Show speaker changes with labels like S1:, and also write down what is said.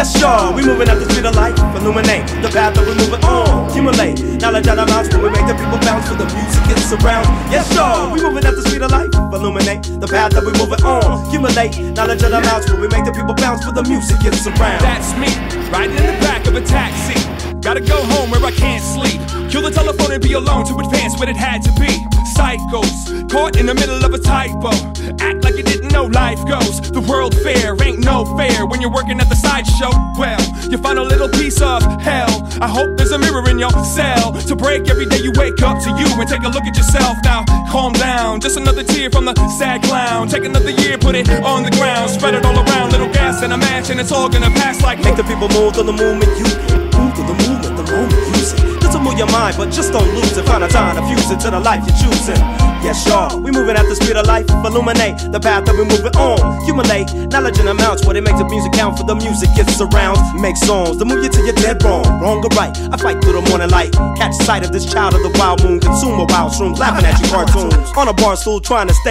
S1: Yes, sure, we moving at the speed of light. Illuminate the path that we're moving on. Accumulate knowledge at amounts when we make the people bounce for the music gets around. Yes, sure, we moving at the speed of light. Illuminate the path that we're moving on. Accumulate knowledge at amounts when we make the people bounce for the music gets around.
S2: That's me, riding in the back of a taxi. Gotta go home where I can't sleep. Kill the telephone and be alone to advance what it had to be. Psychos, caught in the middle of a typo. Act like you didn't know life goes. The world fair ain't no fair when you're working at the sideshow. Well, you find a little piece of hell. I hope there's a mirror in your cell to break every day you wake up to you and take a look at yourself. Now, calm down. Just another tear from the sad clown. Take another year, put it on the ground, spread it all around. Little gas in a match, and it's all gonna pass like.
S1: Make the people move to the movement you mind, but just don't lose it. Find a time to fuse it to the life you're choosing. Yes, y'all, we moving at the speed of life. Illuminate the path that we're moving on. Accumulate knowledge in amounts where they make the music count for the music gets around. Make songs to move you to you're dead wrong, wrong or right. I fight through the morning light. Catch sight of this child of the wild moon. Consume a wild shrooms, laughing at your cartoons. On a bar stool trying to stay.